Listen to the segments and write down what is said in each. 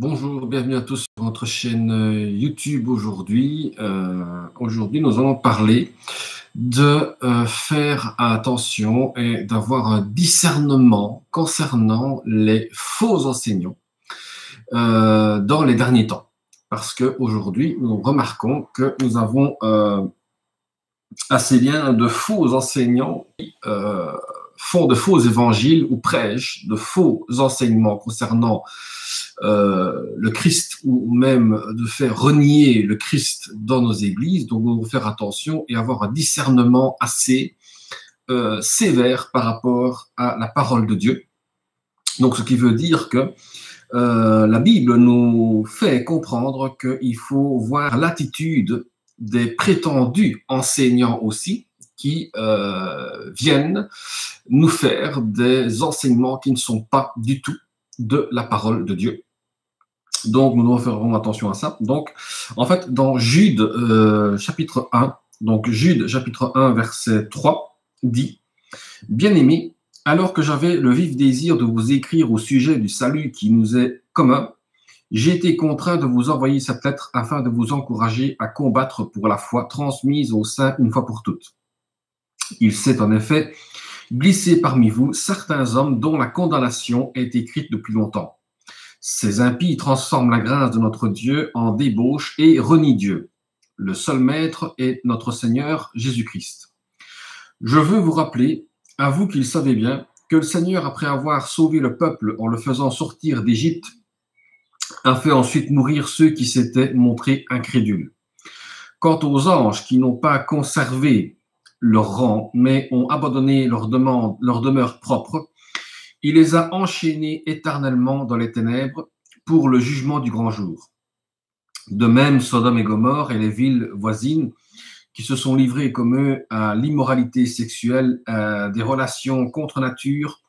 Bonjour, bienvenue à tous sur notre chaîne euh, YouTube aujourd'hui. Euh, aujourd'hui, nous allons parler de euh, faire attention et d'avoir un discernement concernant les faux enseignants dans les derniers temps. Parce qu'aujourd'hui, nous remarquons que nous avons assez bien de faux enseignants qui font de faux évangiles ou prêchent de faux enseignements concernant euh, le Christ ou même de faire renier le Christ dans nos églises. Donc, nous devons faire attention et avoir un discernement assez euh, sévère par rapport à la parole de Dieu. Donc, ce qui veut dire que euh, la Bible nous fait comprendre qu'il faut voir l'attitude des prétendus enseignants aussi, qui viennent nous faire des enseignements qui ne sont pas du tout de la parole de Dieu. Donc, nous devons faire attention à ça. Donc, en fait, dans Jude euh, chapitre 1, donc Jude chapitre 1, verset 3, dit Bien-aimés, alors que j'avais le vif désir de vous écrire au sujet du salut qui nous est commun, j'ai été contraint de vous envoyer cette lettre afin de vous encourager à combattre pour la foi transmise au sein une fois pour toutes. Il s'est en effet glissé parmi vous certains hommes dont la condamnation est écrite depuis longtemps. Ces impies transforment la grâce de notre Dieu en débauche et renient Dieu. Le seul maître est notre Seigneur Jésus-Christ. Je veux vous rappeler, à vous qui le savez bien, que le Seigneur, après avoir sauvé le peuple en le faisant sortir d'Égypte, a fait ensuite mourir ceux qui s'étaient montrés incrédules. Quant aux anges qui n'ont pas conservé leur rang, mais ont abandonné leur, leur demeure propre, il les a enchaînés éternellement dans les ténèbres pour le jugement du grand jour. De même, Sodome et Gomorre et les villes voisines qui se sont livrées comme eux à l'immoralité sexuelle, à des relations contre nature,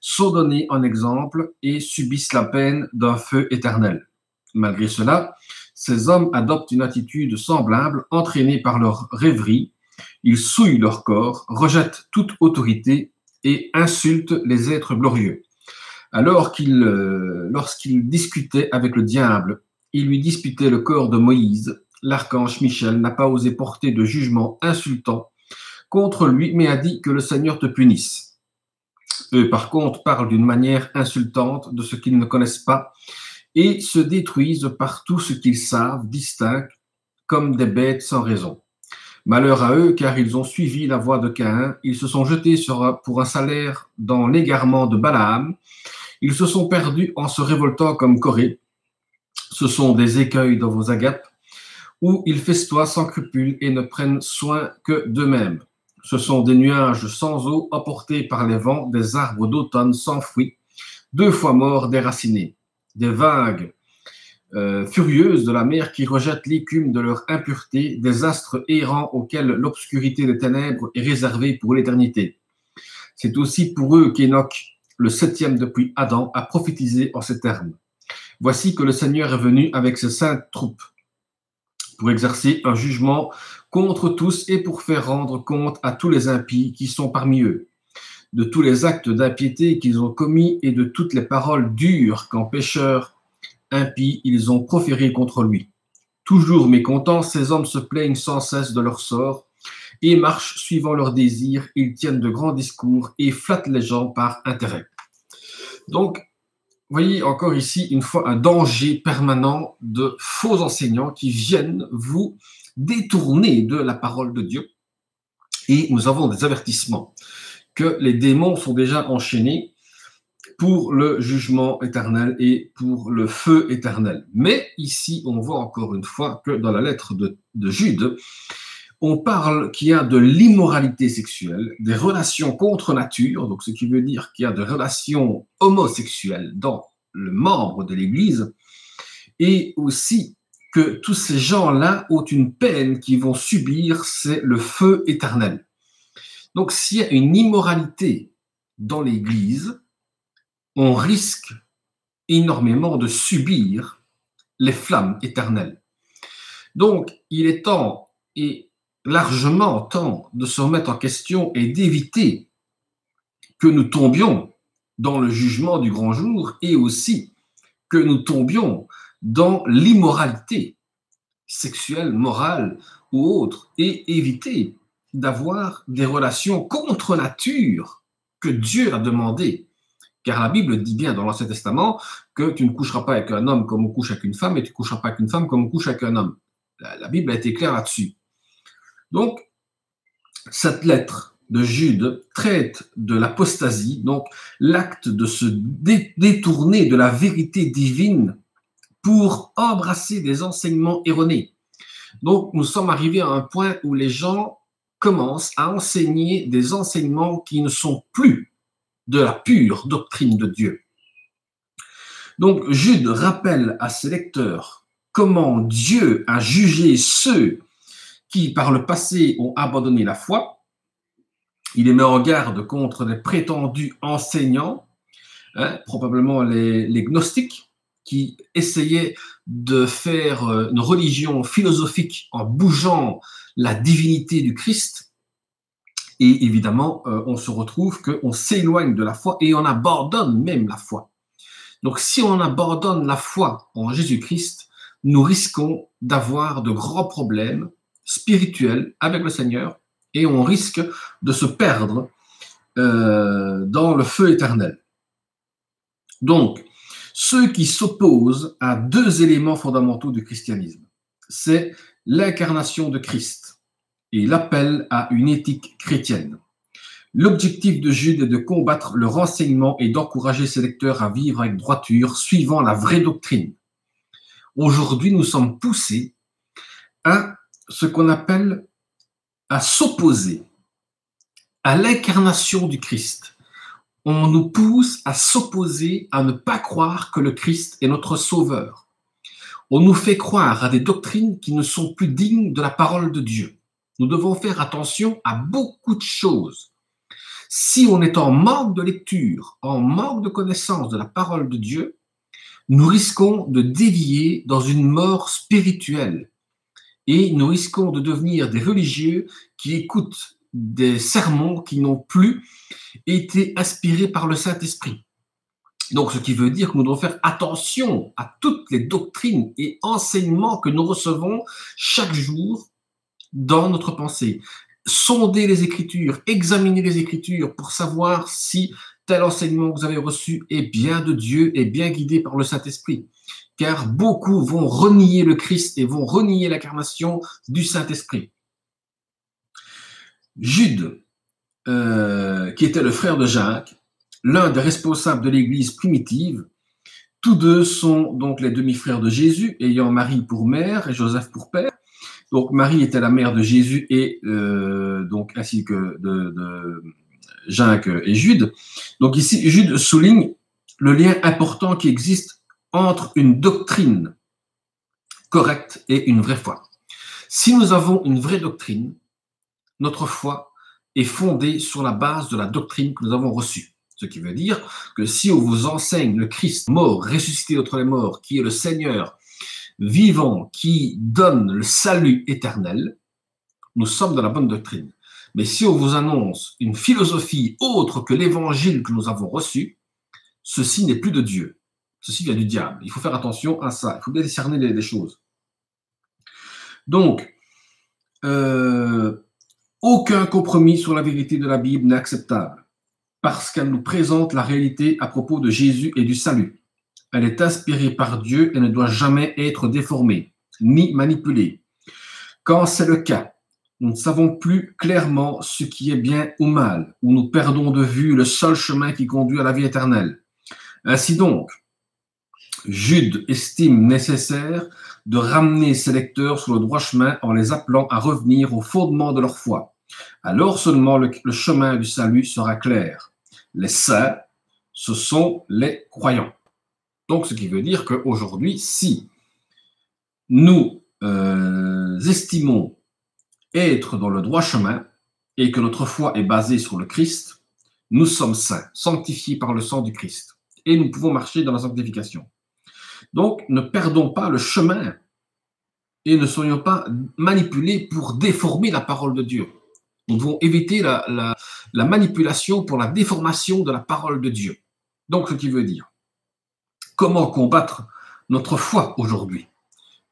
sont donnés en exemple et subissent la peine d'un feu éternel. Malgré cela, ces hommes adoptent une attitude semblable, entraînés par leur rêverie. Ils souillent leur corps, rejettent toute autorité et insulte les êtres glorieux. Alors qu'il, euh, lorsqu'il discutait avec le diable, il lui disputait le corps de Moïse, l'archange Michel n'a pas osé porter de jugement insultant contre lui, mais a dit que le Seigneur te punisse. Eux, par contre, parlent d'une manière insultante de ce qu'ils ne connaissent pas et se détruisent par tout ce qu'ils savent, distincts, comme des bêtes sans raison. Malheur à eux, car ils ont suivi la voie de Caïn, ils se sont jetés pour un salaire dans l'égarement de Balaam, ils se sont perdus en se révoltant comme Corée. Ce sont des écueils dans vos agapes, où ils festoient sans scrupule et ne prennent soin que d'eux-mêmes. Ce sont des nuages sans eau emportés par les vents, des arbres d'automne sans fruits, deux fois morts déracinés, des vagues euh, furieuses de la mer qui rejettent l'écume de leur impureté, des astres errants auxquels l'obscurité des ténèbres est réservée pour l'éternité. C'est aussi pour eux qu'Enoch, le septième depuis Adam, a prophétisé en ces termes. Voici que le Seigneur est venu avec ses saintes troupes pour exercer un jugement contre tous et pour faire rendre compte à tous les impies qui sont parmi eux, de tous les actes d'impiété qu'ils ont commis et de toutes les paroles dures qu'en pécheurs impies ils ont proféré contre lui. Toujours mécontents, ces hommes se plaignent sans cesse de leur sort et marchent suivant leurs désirs. Ils tiennent de grands discours et flattent les gens par intérêt. Donc, voyez encore ici une fois un danger permanent de faux enseignants qui viennent vous détourner de la parole de Dieu. Et nous avons des avertissements que les démons sont déjà enchaînés pour le jugement éternel et pour le feu éternel. Mais ici, on voit encore une fois que dans la lettre de, Jude, on parle qu'il y a de l'immoralité sexuelle, des relations contre nature, donc ce qui veut dire qu'il y a des relations homosexuelles dans le membre de l'Église, et aussi que tous ces gens-là ont une peine qu'ils vont subir, c'est le feu éternel. Donc s'il y a une immoralité dans l'Église, on risque énormément de subir les flammes éternelles. Donc, il est temps et largement temps de se remettre en question et d'éviter que nous tombions dans le jugement du grand jour et aussi que nous tombions dans l'immoralité sexuelle, morale ou autre, et éviter d'avoir des relations contre nature que Dieu a demandé. Car la Bible dit bien dans l'Ancien Testament que tu ne coucheras pas avec un homme comme on couche avec une femme et tu ne coucheras pas avec une femme comme on couche avec un homme. La, Bible a été claire là-dessus. Donc, cette lettre de Jude traite de l'apostasie, donc l'acte de se détourner de la vérité divine pour embrasser des enseignements erronés. Donc, nous sommes arrivés à un point où les gens commencent à enseigner des enseignements qui ne sont plus de la pure doctrine de Dieu. Donc, Jude rappelle à ses lecteurs comment Dieu a jugé ceux qui, par le passé, ont abandonné la foi. Il les met en garde contre les prétendus enseignants, hein, probablement les, les gnostiques, qui essayaient de faire euh, une religion philosophique en bougeant la divinité du Christ. Et évidemment, euh, on se retrouve qu'on s'éloigne de la foi et on abandonne même la foi. Donc si on abandonne la foi en Jésus-Christ, nous risquons d'avoir de grands problèmes spirituels avec le Seigneur et on risque de se perdre euh, dans le feu éternel. Donc, ceux qui s'opposent à deux éléments fondamentaux du christianisme, c'est l'incarnation de Christ et l'appel à une éthique chrétienne. L'objectif de Jude est de combattre le renseignement et d'encourager ses lecteurs à vivre avec droiture, suivant la vraie doctrine. Aujourd'hui, nous sommes poussés à ce qu'on appelle à s'opposer à l'incarnation du Christ. On nous pousse à s'opposer, à ne pas croire que le Christ est notre sauveur. On nous fait croire à des doctrines qui ne sont plus dignes de la parole de Dieu. Nous devons faire attention à beaucoup de choses. Si on est en manque de lecture, en manque de connaissance de la parole de Dieu, nous risquons de dévier dans une mort spirituelle et nous risquons de devenir des religieux qui écoutent des sermons qui n'ont plus été inspirés par le Saint-Esprit. Donc, ce qui veut dire que nous devons faire attention à toutes les doctrines et enseignements que nous recevons chaque jour dans notre pensée sondez les Écritures, examinez les Écritures pour savoir si tel enseignement que vous avez reçu est bien de Dieu, est bien guidé par le Saint-Esprit. Car beaucoup vont renier le Christ et vont renier l'incarnation du Saint-Esprit. Jude, euh, qui était le frère de Jacques, l'un des responsables de l'Église primitive, tous deux sont donc les demi-frères de Jésus, ayant Marie pour mère et Joseph pour père. Donc Marie était la mère de Jésus et euh, donc ainsi que de, Jacques et Jude. Donc ici, Jude souligne le lien important qui existe entre une doctrine correcte et une vraie foi. Si nous avons une vraie doctrine, notre foi est fondée sur la base de la doctrine que nous avons reçue. Ce qui veut dire que si on vous enseigne le Christ mort, ressuscité entre les morts, qui est le Seigneur, vivant qui donne le salut éternel, nous sommes dans la bonne doctrine. Mais si on vous annonce une philosophie autre que l'évangile que nous avons reçu, ceci n'est plus de Dieu. Ceci vient du diable. Il faut faire attention à ça. Il faut bien discerner les, choses. Donc, euh, aucun compromis sur la vérité de la Bible n'est acceptable parce qu'elle nous présente la réalité à propos de Jésus et du salut. Elle est inspirée par Dieu et ne doit jamais être déformée, ni manipulée. Quand c'est le cas, nous ne savons plus clairement ce qui est bien ou mal, ou nous perdons de vue le seul chemin qui conduit à la vie éternelle. Ainsi donc, Jude estime nécessaire de ramener ses lecteurs sur le droit chemin en les appelant à revenir au fondement de leur foi. Alors seulement le, chemin du salut sera clair. Les saints, ce sont les croyants. Donc, ce qui veut dire qu'aujourd'hui, si nous euh, estimons être dans le droit chemin et que notre foi est basée sur le Christ, nous sommes saints, sanctifiés par le sang du Christ. Et nous pouvons marcher dans la sanctification. Donc, ne perdons pas le chemin et ne soyons pas manipulés pour déformer la parole de Dieu. Nous devons éviter la manipulation pour la déformation de la parole de Dieu. Donc, ce qui veut dire Comment combattre notre foi aujourd'hui?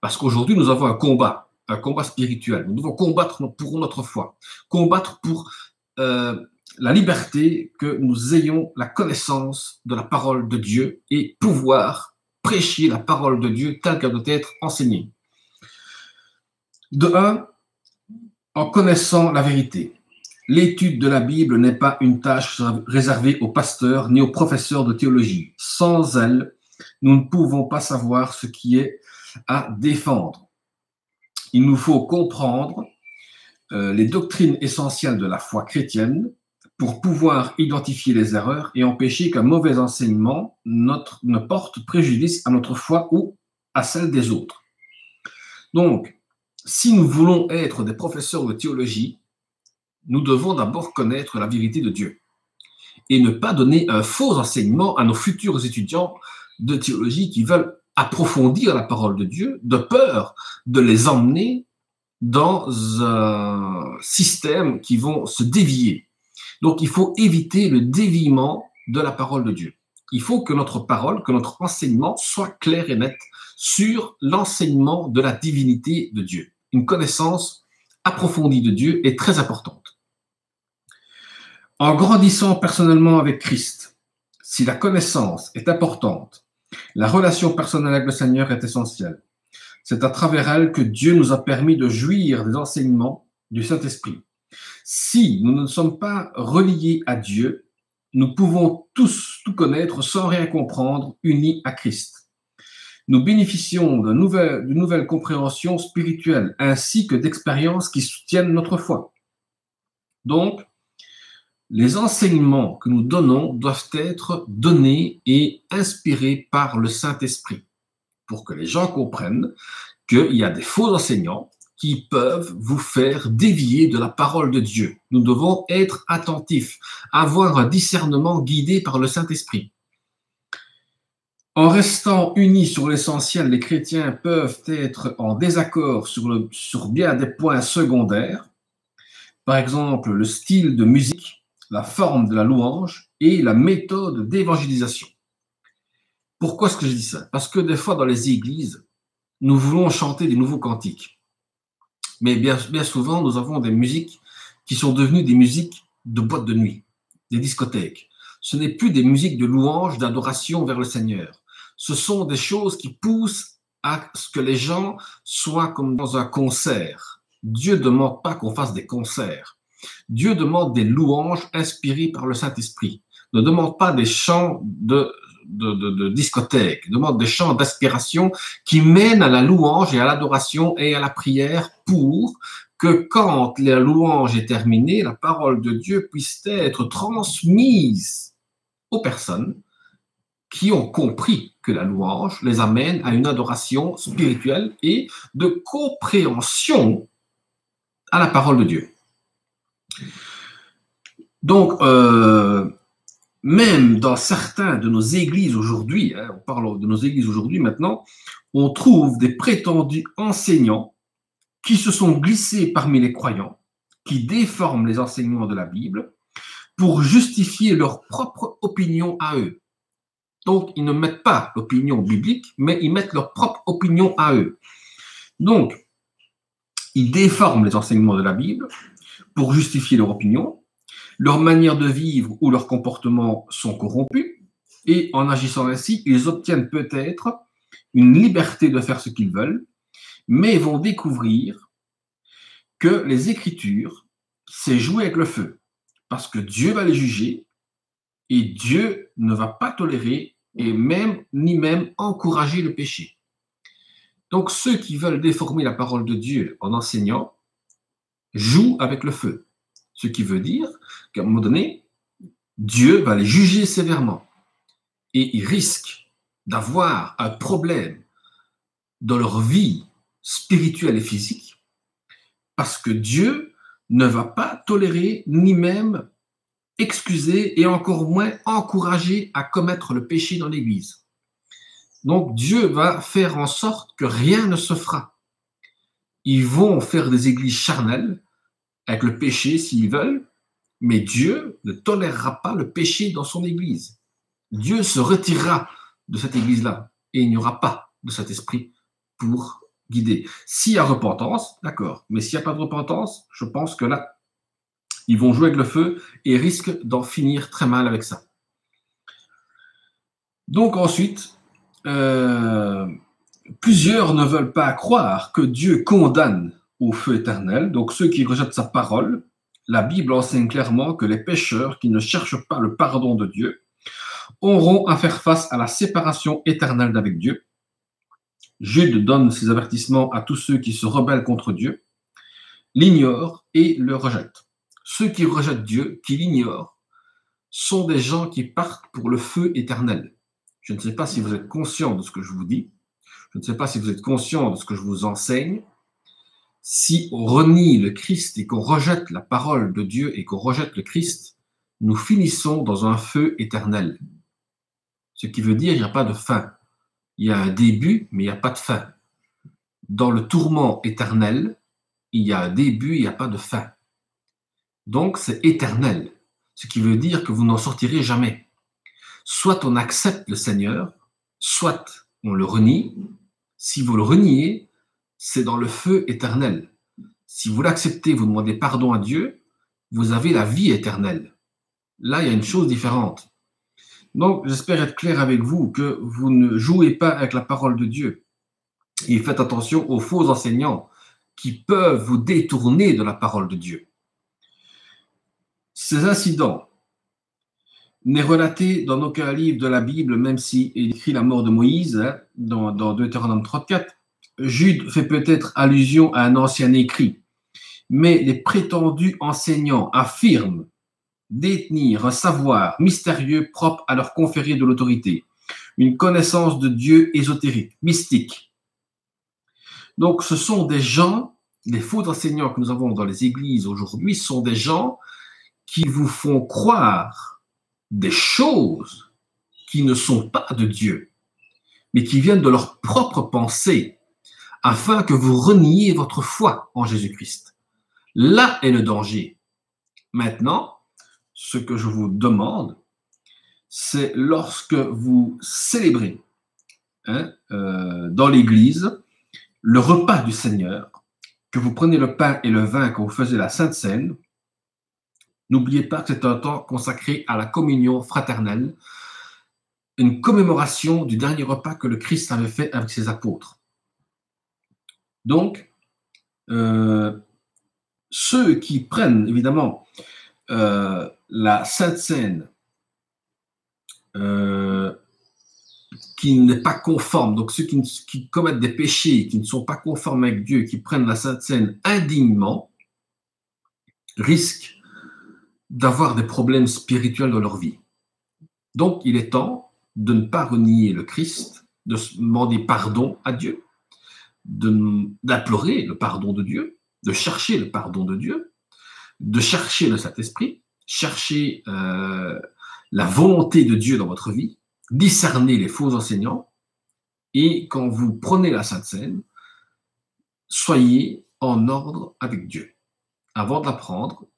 Parce qu'aujourd'hui, nous avons un combat, un combat spirituel. Nous devons combattre pour notre foi, combattre pour euh, la liberté, que nous ayons la connaissance de la parole de Dieu et pouvoir prêcher la parole de Dieu telle qu'elle doit être enseignée. De un, en connaissant la vérité. L'étude de la Bible n'est pas une tâche réservée aux pasteurs ni aux professeurs de théologie. Sans elle, nous ne pouvons pas savoir ce qui est à défendre. Il nous faut comprendre euh, les doctrines essentielles de la foi chrétienne pour pouvoir identifier les erreurs et empêcher qu'un mauvais enseignement notre, ne porte préjudice à notre foi ou à celle des autres. Donc, si nous voulons être des professeurs de théologie, nous devons d'abord connaître la vérité de Dieu et ne pas donner un faux enseignement à nos futurs étudiants de théologie qui veulent approfondir la parole de Dieu, de peur de les emmener dans un système qui vont se dévier. Donc il faut éviter le déviement de la parole de Dieu. Il faut que notre parole, que notre enseignement soit clair et net sur l'enseignement de la divinité de Dieu. Une connaissance approfondie de Dieu est très importante. En grandissant personnellement avec Christ, si la connaissance est importante, la relation personnelle avec le Seigneur est essentielle. C'est à travers elle que Dieu nous a permis de jouir des enseignements du Saint-Esprit. Si nous ne sommes pas reliés à Dieu, nous pouvons tous tout connaître sans rien comprendre, unis à Christ. Nous bénéficions de nouvelles compréhensions spirituelles ainsi que d'expériences qui soutiennent notre foi. Donc, les enseignements que nous donnons doivent être donnés et inspirés par le Saint-Esprit pour que les gens comprennent qu'il y a des faux enseignants qui peuvent vous faire dévier de la parole de Dieu. Nous devons être attentifs, avoir un discernement guidé par le Saint-Esprit. En restant unis sur l'essentiel, les chrétiens peuvent être en désaccord sur, bien des points secondaires, par exemple le style de musique, la forme de la louange et la méthode d'évangélisation. Pourquoi est-ce que je dis ça? Parce que des fois, dans les églises, nous voulons chanter des nouveaux cantiques. Mais bien, bien souvent, nous avons des musiques qui sont devenues des musiques de boîte de nuit, des discothèques. Ce n'est plus des musiques de louange, d'adoration vers le Seigneur. Ce sont des choses qui poussent à ce que les gens soient comme dans un concert. Dieu ne demande pas qu'on fasse des concerts. Dieu demande des louanges inspirées par le Saint-Esprit. Ne demande pas des chants de, discothèque, demande des chants d'aspiration qui mènent à la louange et à l'adoration et à la prière pour que quand la louange est terminée, la parole de Dieu puisse être transmise aux personnes qui ont compris que la louange les amène à une adoration spirituelle et de compréhension à la parole de Dieu. Donc, euh, même dans certains de nos églises aujourd'hui, hein, on parle de nos églises aujourd'hui maintenant, on trouve des prétendus enseignants qui se sont glissés parmi les croyants, qui déforment les enseignements de la Bible pour justifier leur propre opinion à eux. Donc, ils ne mettent pas l'opinion biblique, mais ils mettent leur propre opinion à eux. Donc, ils déforment les enseignements de la Bible pour justifier leur opinion. Leur manière de vivre ou leur comportement sont corrompus. Et en agissant ainsi, ils obtiennent peut-être une liberté de faire ce qu'ils veulent, mais vont découvrir que les Écritures, c'est jouer avec le feu. Parce que Dieu va les juger et Dieu ne va pas tolérer et même ni même encourager le péché. Donc ceux qui veulent déformer la parole de Dieu en enseignant joue avec le feu. Ce qui veut dire qu'à un moment donné, Dieu va les juger sévèrement. Et ils risquent d'avoir un problème dans leur vie spirituelle et physique parce que Dieu ne va pas tolérer ni même excuser et encore moins encourager à commettre le péché dans l'Église. Donc Dieu va faire en sorte que rien ne se fera ils vont faire des églises charnelles avec le péché s'ils veulent, mais Dieu ne tolérera pas le péché dans son église. Dieu se retirera de cette Église-là. Et il n'y aura pas de cet esprit pour guider. S'il y a repentance, d'accord. Mais s'il n'y a pas de repentance, je pense que là, ils vont jouer avec le feu et risquent d'en finir très mal avec ça. Donc ensuite, euh, plusieurs ne veulent pas croire que Dieu condamne au feu éternel. Donc ceux qui rejettent sa parole, la Bible enseigne clairement que les pécheurs qui ne cherchent pas le pardon de Dieu auront à faire face à la séparation éternelle d'avec Dieu. Jude donne ses avertissements à tous ceux qui se rebellent contre Dieu, l'ignorent et le rejettent. Ceux qui rejettent Dieu, qui l'ignorent, sont des gens qui partent pour le feu éternel. Je ne sais pas si vous êtes conscient de ce que je vous dis. Je ne sais pas si vous êtes conscient de ce que je vous enseigne. Si on renie le Christ et qu'on rejette la parole de Dieu et qu'on rejette le Christ, nous finissons dans un feu éternel. Ce qui veut dire qu'il n'y a pas de fin. Il y a un début, mais il n'y a pas de fin. Dans le tourment éternel, il y a un début, il n'y a pas de fin. Donc c'est éternel, ce qui veut dire que vous n'en sortirez jamais. Soit on accepte le Seigneur, soit on le renie. Si vous le reniez, c'est dans le feu éternel. Si vous l'acceptez, vous demandez pardon à Dieu, vous avez la vie éternelle. Là, il y a une chose différente. Donc, j'espère être clair avec vous que vous ne jouez pas avec la parole de Dieu. Et faites attention aux faux enseignants qui peuvent vous détourner de la parole de Dieu. Ces incidents n'est relaté dans aucun livre de la Bible, même s'il écrit la mort de Moïse, hein, dans, dans Deutéronome 34. Jude fait peut-être allusion à un ancien écrit, mais les prétendus enseignants affirment détenir un savoir mystérieux propre à leur conférer de l'autorité, une connaissance de Dieu ésotérique, mystique. Donc ce sont des gens, les faux enseignants que nous avons dans les églises aujourd'hui sont des gens qui vous font croire des choses qui ne sont pas de Dieu, mais qui viennent de leur propre pensée, afin que vous reniez votre foi en Jésus-Christ. Là est le danger. Maintenant, ce que je vous demande, c'est lorsque vous célébrez hein, euh, dans l'Église le repas du Seigneur, que vous prenez le pain et le vin, que vous faisiez la Sainte Seine, N'oubliez pas que c'est un temps consacré à la communion fraternelle, une commémoration du dernier repas que le Christ avait fait avec ses apôtres. Donc, euh, ceux qui prennent évidemment euh, la Sainte Seine euh, qui n'est pas conforme, donc ceux qui, qui, commettent des péchés, qui ne sont pas conformes avec Dieu, qui prennent la Sainte Seine indignement, risquent d'avoir des problèmes spirituels dans leur vie. Donc, il est temps de ne pas renier le Christ, de demander pardon à Dieu, d'implorer le pardon de Dieu, de chercher le pardon de Dieu, de chercher le Saint-Esprit, chercher euh, la volonté de Dieu dans votre vie, discerner les faux enseignants, et quand vous prenez la Sainte Seine, soyez en ordre avec Dieu. Avant de la prendre,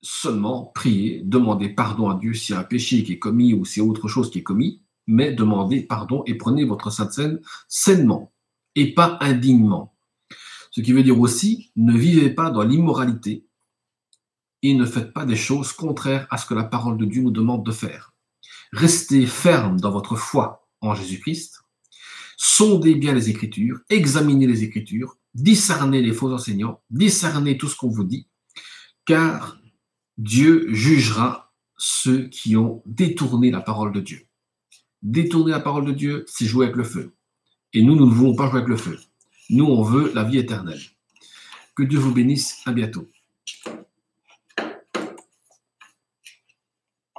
seulement prier, demander pardon à Dieu s'il y a un péché qui est commis ou s'il y a autre chose qui est commis, mais demandez pardon et prenez votre Sainte Seine sainement et pas indignement. Ce qui veut dire aussi, ne vivez pas dans l'immoralité et ne faites pas des choses contraires à ce que la parole de Dieu nous demande de faire. Restez ferme dans votre foi en Jésus-Christ, sondez bien les Écritures, examinez les Écritures, discernez les faux enseignants, discernez tout ce qu'on vous dit, car Dieu jugera ceux qui ont détourné la parole de Dieu. Détourner la parole de Dieu, c'est jouer avec le feu. Et nous, nous ne voulons pas jouer avec le feu. Nous, on veut la vie éternelle. Que Dieu vous bénisse. À bientôt.